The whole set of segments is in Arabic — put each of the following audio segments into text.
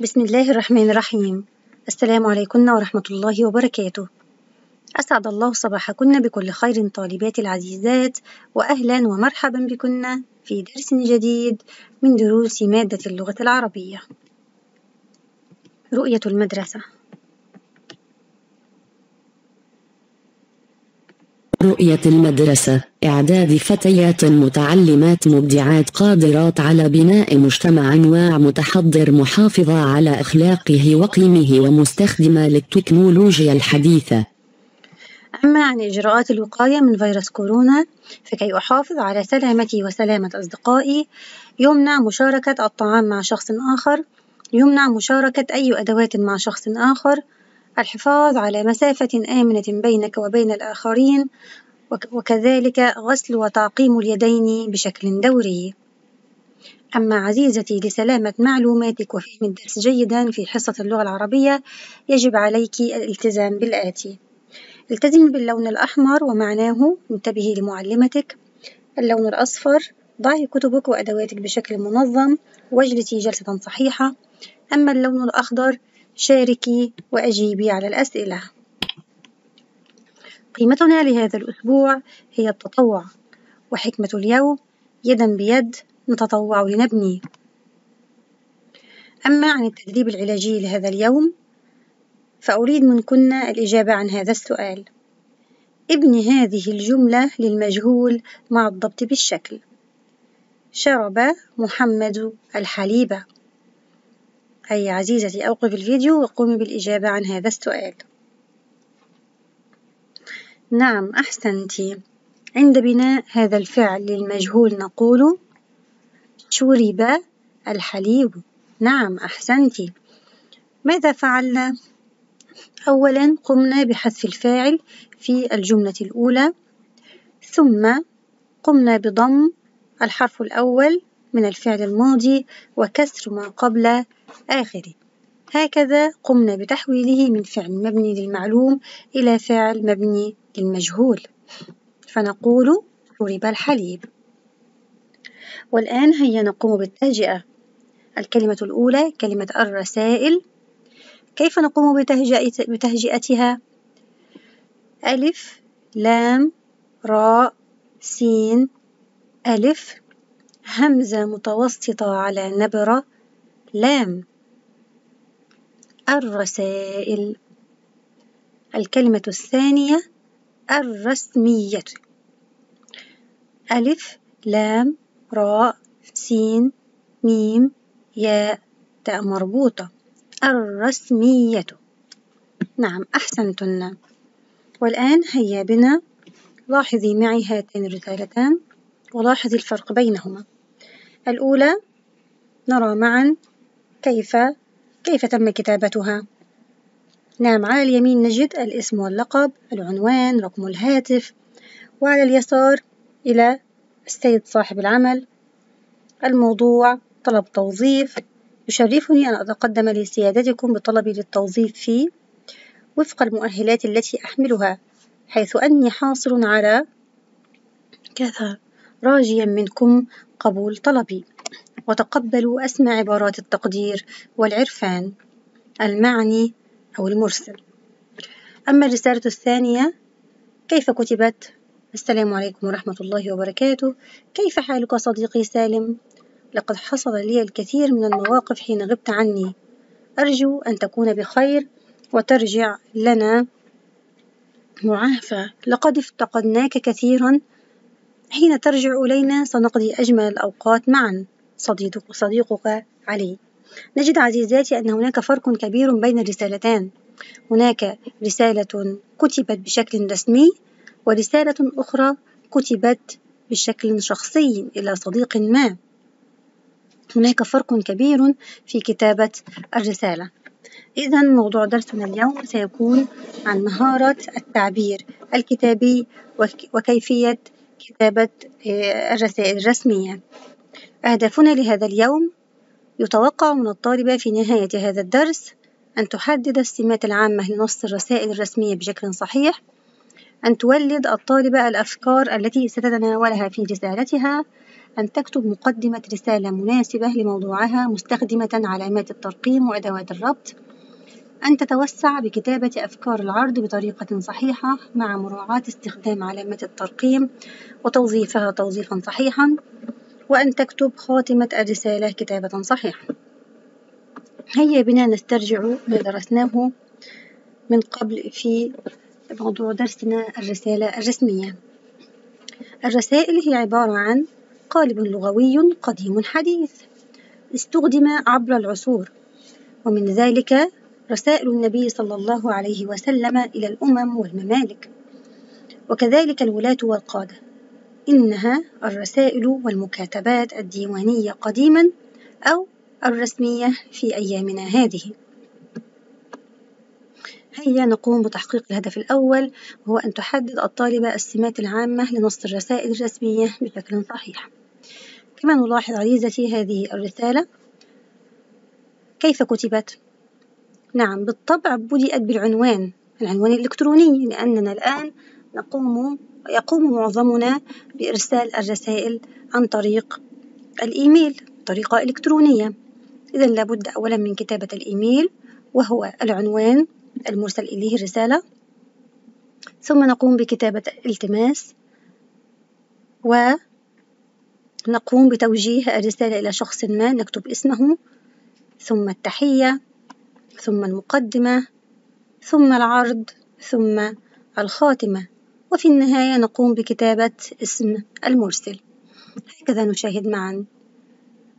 بسم الله الرحمن الرحيم. السلام عليكم ورحمة الله وبركاته. أسعد الله صباحكن بكل خير طالبات العزيزات وأهلا ومرحبا بكن في درس جديد من دروس مادة اللغة العربية. رؤية المدرسة. رؤية المدرسة إعداد فتيات متعلمات مبدعات قادرات على بناء مجتمع واع متحضر محافظة على أخلاقه وقيمه ومستخدمة للتكنولوجيا الحديثة. أما عن إجراءات الوقاية من فيروس كورونا فكي أحافظ على سلامتي وسلامة أصدقائي يمنع مشاركة الطعام مع شخص آخر يمنع مشاركة أي أدوات مع شخص آخر الحفاظ على مسافة آمنة بينك وبين الآخرين وكذلك غسل وتعقيم اليدين بشكل دوري. أما عزيزتي لسلامة معلوماتك وفهم الدرس جيدا في حصة اللغة العربية يجب عليك الالتزام بالآتي. التزمي باللون الأحمر ومعناه انتبهي لمعلمتك. اللون الأصفر ضعي كتبك وأدواتك بشكل منظم واجلسي جلسة صحيحة. أما اللون الأخضر شاركي وأجيبي على الأسئلة. قيمتنا لهذا الأسبوع هي التطوع وحكمة اليوم يدا بيد نتطوع لنبني. أما عن التدريب العلاجي لهذا اليوم فأريد منكن الإجابة عن هذا السؤال. ابني هذه الجملة للمجهول مع الضبط بالشكل. شرب محمد الحليب. أي عزيزتي أوقف الفيديو وقومي بالإجابة عن هذا السؤال. نعم أحسنت. عند بناء هذا الفعل للمجهول نقول شرب الحليب. نعم أحسنت. ماذا فعلنا؟ أولا قمنا بحذف الفاعل في الجملة الأولى ثم قمنا بضم الحرف الأول من الفعل الماضي وكسر ما قبل آخره. هكذا قمنا بتحويله من فعل مبني للمعلوم إلى فعل مبني للمجهول. فنقول شرب الحليب. والآن هيا نقوم بالتهجئة. الكلمة الأولى كلمة الرسائل. كيف نقوم بتهجئتها؟ ألف لام راء سين ألف. همزة متوسطة على نبرة لام. الرسائل. الكلمة الثانية الرسمية. ألف لام راء سين ميم ياء تاء مربوطة. الرسمية. نعم أحسنتن. والآن هيا بنا. لاحظي معي هاتين الرسالتان ولاحظي الفرق بينهما. الأولى نرى معا كيف كيف تم كتابتها. نعم على اليمين نجد الاسم واللقب العنوان رقم الهاتف وعلى اليسار إلى السيد صاحب العمل. الموضوع طلب توظيف. يشرفني أن أتقدم لسيادتكم بطلبي للتوظيف فيه وفق المؤهلات التي أحملها حيث أني حاصل على كذا راجيا منكم قبول طلبي. وتقبلوا أسمى عبارات التقدير والعرفان المعني أو المرسل. أما الرسالة الثانية كيف كتبت؟ السلام عليكم ورحمة الله وبركاته. كيف حالك صديقي سالم؟ لقد حصل لي الكثير من المواقف حين غبت عني. أرجو أن تكون بخير وترجع لنا معافى. لقد افتقدناك كثيرا حين ترجع إلينا سنقضي أجمل الأوقات معا صديقك, صديقك علي. نجد عزيزاتي أن هناك فرق كبير بين الرسالتان. هناك رسالة كتبت بشكل رسمي ورسالة أخرى كتبت بشكل شخصي إلى صديق ما. هناك فرق كبير في كتابة الرسالة. إذا موضوع درسنا اليوم سيكون عن مهارة التعبير الكتابي وكيفية كتابة آه، الرسائل الرسمية. أهدافنا لهذا اليوم يتوقع من الطالبة في نهاية هذا الدرس أن تحدد السمات العامة لنص الرسائل الرسمية بشكل صحيح أن تولد الطالبة الأفكار التي ستتناولها في رسالتها أن تكتب مقدمة رسالة مناسبة لموضوعها مستخدمة علامات الترقيم وأدوات الربط أن تتوسع بكتابة أفكار العرض بطريقة صحيحة مع مراعاة استخدام علامات الترقيم وتوظيفها توظيفا صحيحا وأن تكتب خاتمة الرسالة كتابة صحيحة. هيا بنا نسترجع ما درسناه من قبل في موضوع درسنا الرسالة الرسمية. الرسائل هي عبارة عن قالب لغوي قديم حديث استخدم عبر العصور ومن ذلك رسائل النبي صلى الله عليه وسلم إلى الأمم والممالك. وكذلك الولاة والقادة. إنها الرسائل والمكاتبات الديوانية قديما أو الرسمية في أيامنا هذه. هيا نقوم بتحقيق الهدف الأول وهو أن تحدد الطالبة السمات العامة لنص الرسائل الرسمية بشكل صحيح. كما نلاحظ عزيزتي هذه الرسالة كيف كتبت؟ نعم بالطبع بدأت بالعنوان العنوان الإلكتروني لأننا الآن نقوم يقوم معظمنا بإرسال الرسائل عن طريق الإيميل طريقة إلكترونية. إذا لابد أولا من كتابة الإيميل وهو العنوان المرسل إليه الرسالة. ثم نقوم بكتابة التماس ونقوم بتوجيه الرسالة إلى شخص ما نكتب اسمه. ثم التحية ثم المقدمة ثم العرض ثم الخاتمة. وفي النهاية نقوم بكتابة اسم المرسل. هكذا نشاهد معا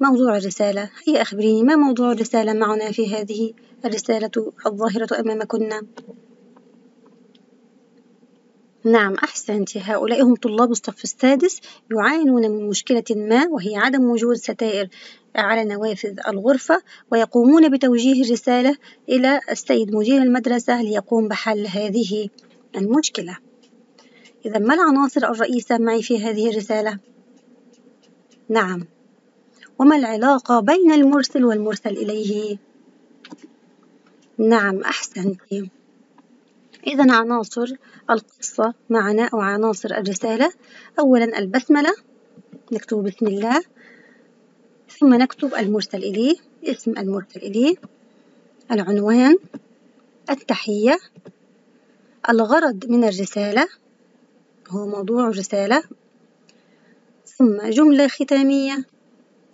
موضوع الرسالة. هيا أخبريني ما موضوع الرسالة معنا في هذه الرسالة الظاهرة أمامكن نعم أحسنت هؤلاء هم طلاب الصف السادس يعانون من مشكلة ما وهي عدم وجود ستائر على نوافذ الغرفة ويقومون بتوجيه الرسالة إلى السيد مدير المدرسة ليقوم بحل هذه المشكلة إذا ما العناصر الرئيسة معي في هذه الرسالة؟ نعم وما العلاقة بين المرسل والمرسل إليه؟ نعم أحسنت إذا عناصر القصة معنا أو عناصر الرسالة. أولا البسملة نكتب بسم الله. ثم نكتب المرسل إليه اسم المرسل إليه. العنوان التحية الغرض من الرسالة هو موضوع الرسالة. ثم جملة ختامية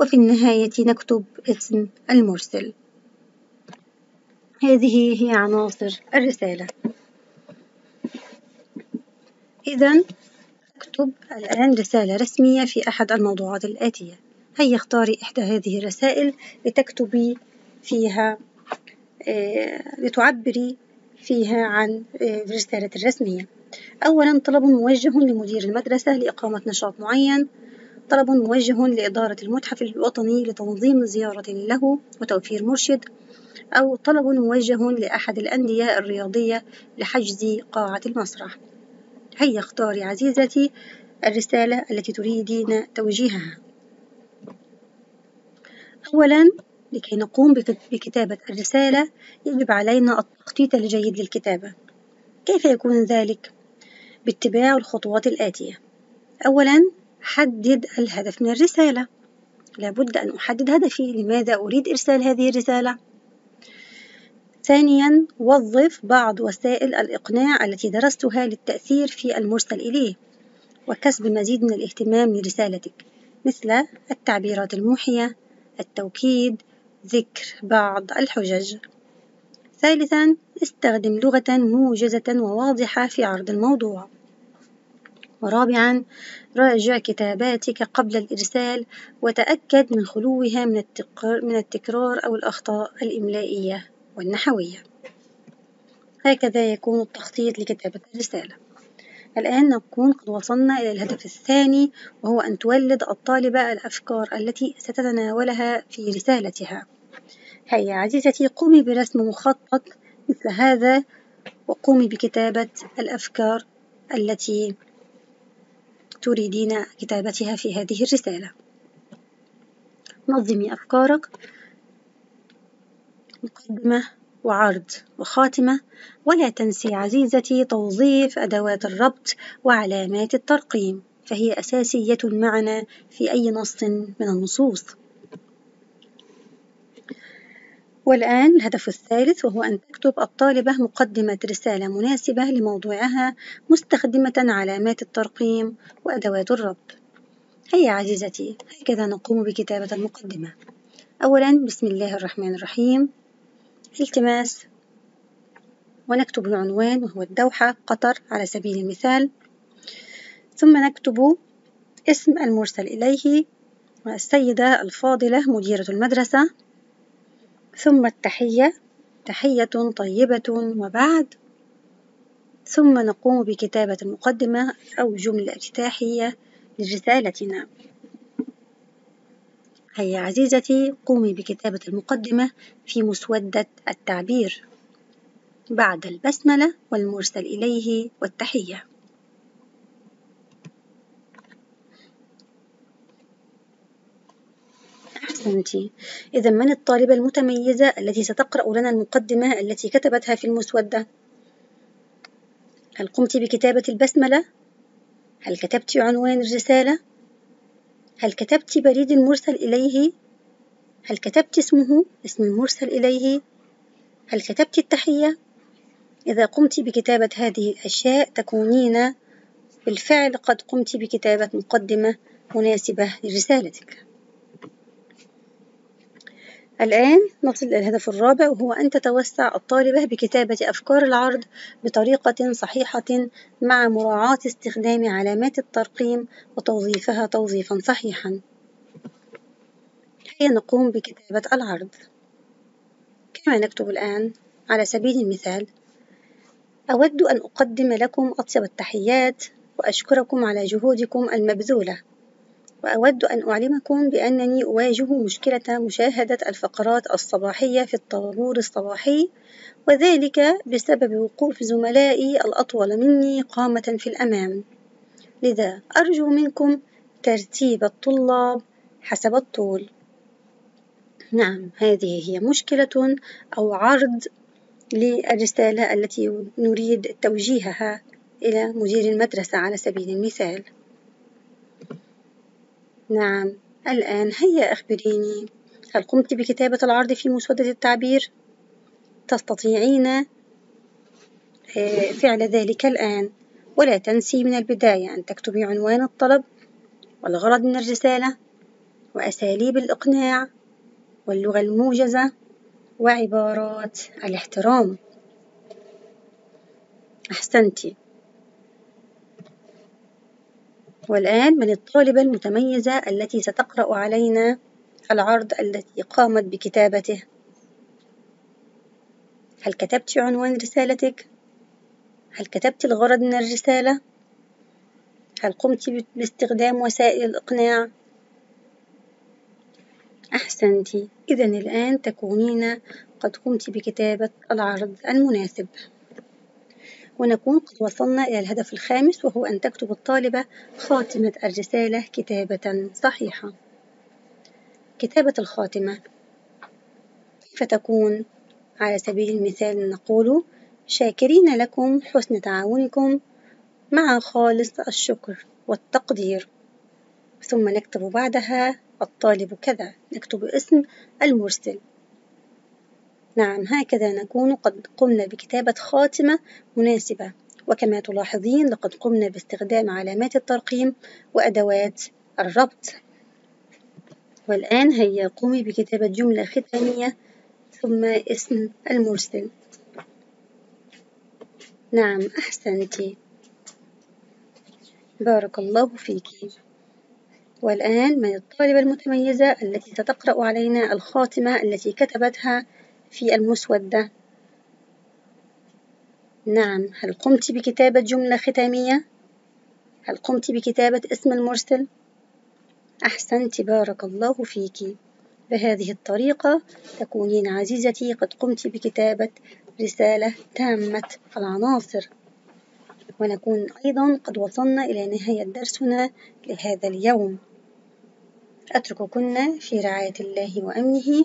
وفي النهاية نكتب اسم المرسل. هذه هي عناصر الرسالة. إذا أكتب الآن رسالة رسمية في أحد الموضوعات الآتية. هيا اختاري إحدى هذه الرسائل لتكتبي فيها آه، لتعبري فيها عن آه، الرسالة الرسمية. أولا طلب موجه لمدير المدرسة لإقامة نشاط معين. طلب موجه لإدارة المتحف الوطني لتنظيم زيارة له وتوفير مرشد. أو طلب موجه لأحد الأندية الرياضية لحجز قاعة المسرح. هيا اختاري عزيزتي الرسالة التي تريدين توجيهها. أولا لكي نقوم بكتابة الرسالة يجب علينا التخطيط الجيد للكتابة. كيف يكون ذلك؟ باتباع الخطوات الآتية. أولا حدد الهدف من الرسالة. لابد أن أحدد هدفي لماذا أريد إرسال هذه الرسالة؟ ثانيا وظف بعض وسائل الإقناع التي درستها للتأثير في المرسل إليه وكسب مزيد من الاهتمام لرسالتك مثل التعبيرات الموحية التوكيد ذكر بعض الحجج. ثالثا استخدم لغة موجزة وواضحة في عرض الموضوع. ورابعا راجع كتاباتك قبل الإرسال وتأكد من خلوها من التكرار أو الأخطاء الإملائية. والنحوية. هكذا يكون التخطيط لكتابة الرسالة. الآن نكون قد وصلنا إلى الهدف الثاني وهو أن تولد الطالبة الأفكار التي ستتناولها في رسالتها. هيا عزيزتي قومي برسم مخطط مثل هذا وقومي بكتابة الأفكار التي تريدين كتابتها في هذه الرسالة. نظمي أفكارك. مقدمة وعرض وخاتمة ولا تنسي عزيزتي توظيف أدوات الربط وعلامات الترقيم فهي أساسية معنا في أي نص من النصوص والآن الهدف الثالث وهو أن تكتب الطالبة مقدمة رسالة مناسبة لموضوعها مستخدمة علامات الترقيم وأدوات الربط. هيا عزيزتي هكذا نقوم بكتابة المقدمة. أولا بسم الله الرحمن الرحيم التماس ونكتب العنوان وهو الدوحة قطر على سبيل المثال. ثم نكتب اسم المرسل إليه السيدة الفاضلة مديرة المدرسة. ثم التحية. تحية طيبة وبعد. ثم نقوم بكتابة المقدمة أو جملة افتتاحية لرسالتنا. هيا عزيزتي قومي بكتابة المقدمة في مسودة التعبير بعد البسملة والمرسل إليه والتحية أحسنت إذا من الطالبة المتميزة التي ستقرأ لنا المقدمة التي كتبتها في المسودة؟ هل قمت بكتابة البسملة؟ هل كتبت عنوان الرسالة؟ هل كتبت بريد المرسل إليه؟ هل كتبت اسمه اسم المرسل إليه؟ هل كتبت التحية؟ إذا قمت بكتابة هذه الأشياء تكونين بالفعل قد قمت بكتابة مقدمة مناسبة لرسالتك. الآن نصل إلى الهدف الرابع وهو أن تتوسع الطالبة بكتابة أفكار العرض بطريقة صحيحة مع مراعاة استخدام علامات الترقيم وتوظيفها توظيفا صحيحا. هيا نقوم بكتابة العرض. كما نكتب الآن على سبيل المثال: أود أن أقدم لكم أطيب التحيات وأشكركم على جهودكم المبذولة. وأود أن أعلمكم بأنني أواجه مشكلة مشاهدة الفقرات الصباحية في الطابور الصباحي وذلك بسبب وقوف زملائي الأطول مني قامة في الأمام. لذا أرجو منكم ترتيب الطلاب حسب الطول. نعم هذه هي مشكلة أو عرض للرسالة التي نريد توجيهها إلى مدير المدرسة على سبيل المثال. نعم. الآن هيا أخبريني. هل قمت بكتابة العرض في مسودة التعبير؟ تستطيعين؟ آه، فعل ذلك الآن. ولا تنسي من البداية أن تكتبي عنوان الطلب والغرض من الرسالة وأساليب الإقناع واللغة الموجزة وعبارات الاحترام. أحسنتِ. والآن من الطالبة المتميزة التي ستقرأ علينا العرض الذي قامت بكتابته هل كتبت عنوان رسالتك؟ هل كتبت الغرض من الرسالة؟ هل قمت باستخدام وسائل الإقناع؟ أحسنت إذا الآن تكونين قد قمت بكتابة العرض المناسب ونكون قد وصلنا إلى الهدف الخامس وهو أن تكتب الطالبة خاتمة الرسالة كتابة صحيحة. كتابة الخاتمة كيف تكون؟ على سبيل المثال نقول شاكرين لكم حسن تعاونكم مع خالص الشكر والتقدير ثم نكتب بعدها الطالب كذا نكتب اسم المرسل نعم هكذا نكون قد قمنا بكتابة خاتمة مناسبة. وكما تلاحظين لقد قمنا باستخدام علامات الترقيم وأدوات الربط. والآن هيا قومي بكتابة جملة ختامية ثم اسم المرسل. نعم أحسنتِ. بارك الله فيك. والآن من الطالبة المتميزة التي ستقرأ علينا الخاتمة التي كتبتها في المسودة نعم هل قمت بكتابة جملة ختامية؟ هل قمت بكتابة اسم المرسل؟ أحسنت بارك الله فيك. بهذه الطريقة تكونين عزيزتي قد قمت بكتابة رسالة تامة العناصر. ونكون أيضا قد وصلنا إلى نهاية درسنا لهذا اليوم. أترككن في رعاية الله وأمنه.